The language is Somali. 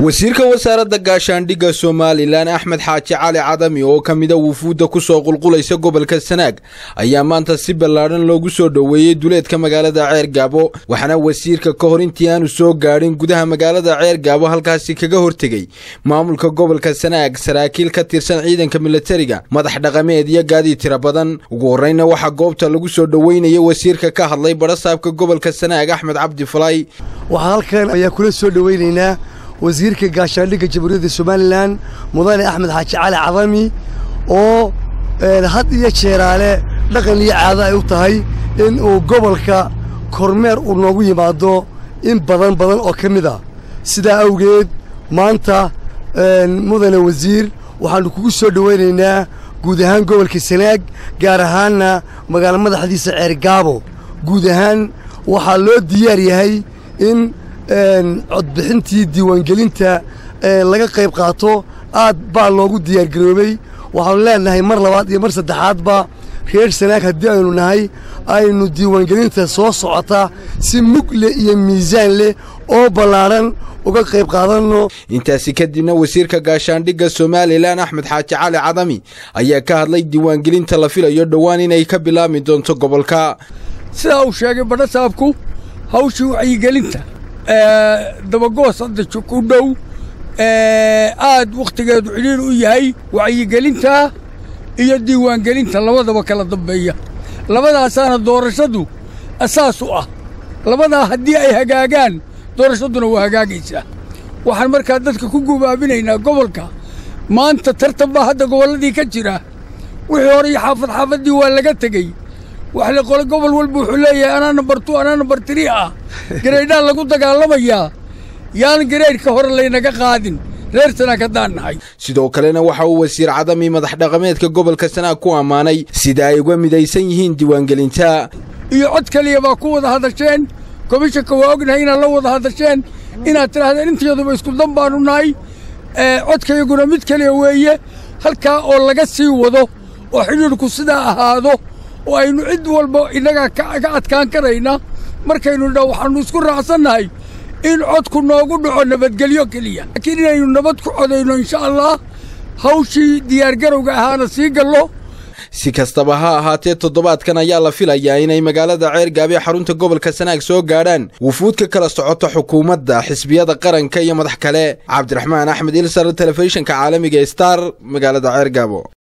wasiirka wasaaradda gaashaandhigga somalilan axmed xaaji cali cadami oo ka mida wufuudda ku soo qulqulaysa gobolka sanaag ayaa maanta si ballaadhan loogu soo dhoweeyey duleedka magaalada ceer gaabo waxaana wasiirka ka hor intii aanu soo gaadhin gudaha magaalada ceer gaabo halkaasi kaga hortegey maamulka gobolka sanaag saraakiil ka tirsan ciidanka milatariga madax dhaqameed iyo gaadii tira badan. Ugu horreyna waxaa goobta lagu soo dhoweynaya wasiirka ka hadlay badhasaabka gobolka sanaag axmed cabdi falay wasiirka gaashaandhigga jamhuuriyadda somalilan mudane axmed xaaji cali cadami oo had iyo jeeraale dhaqan iyo caado ay u tahay in uu gobolka kormeer uu noogu yimaado in badan badan oo ka mid a sidaa awgeed maanta mudane wasiir waxaannu kugu soo dhowaynaynaa guud ahaan gobolka sanaag gaar ahaanna magaalo madaxdiisa ceergaabo guud ahaan waxaa loo diyaar yahay in codbixintii diiwaangelinta laga qayb qaato aad baa loogu diyaargaroobey waxaanu leenahay mar labaad iyo mar saddexaadba reer sanaag haddii aynu nahay aynu diiwaangelinta soo socota si mug leh iyo miisaan leh oo ballaadhan uga qayb qaadanno. Intaasi kadibna wasiirka gaashaandhigga somalilan axmed xaaji cali cadami ayaa ka hadlay diiwaangelinta la filayo dhowaan inay ka bilaabmi doonto gobolka. Sidaa uu sheegay badhasaabku hawshii wacyigelinta dabagoos hadda ku dhow. Aad wakhtigeedu cidhiir u yahay wacyigelinta iyo diiwaangelinta labadaba kala dambeeya. Labadaasaana doorashadu asaas u ah. Labadaa haddii ay hagaagaan doorashaduna waa hagaagaysaa. Waxaan markaa dadka ku gubaabinaynaa gobolka. Maanta tartan baa hadda gobolladii ka jira. Wixii hore xaafad xaafaddii waa laga tegey wax la qole gobol walba wuxuu leeyahay anaa nambar tu anaa nambar tirii ah. Gareydhaan lagu dagaalamayaa yaan gareydhka hore laynaga qaadin. Reer sanaag haddaan nahay sidoo kalena waxa uu wasiir cadami madax dhaqameedka gobolka sanaag ku ammaanay. Sida ay uga midaysan yihiin diiwaangelinta. Iyo cod keliya baa ku wada hadasheen. Komishanka waa ognahay inaad la wada hadasheen. Inaad tidhaahdeen intayaduba isku dan baannu nahay. Codkayaguna mid keliya weeye halkaa oo laga sii wado oo xidhiidhku sidaa ahaado oo aynu cid walba innagaa ka adkaan karayna. Markaynu dha waxaannu isku raacsannahay in codku noogu dhaco nabadgelyo keliya. Laakiin inaynu nabad ku codayno insha allah hawshii diyaargarowga ahaana sii gallo. Si kastaba ha ahaatee toddobaadkan ayaa la filayaa inay magaalada ceergaabe xarunta gobolka sanaag soo gaadhaan. Wufuud ka kala socota xukuumadda xisbiyada qaranka iyo madax kale. Cabdiraxmaan axmed ilsar telefishinka caalamiga star magaalada ceergaabo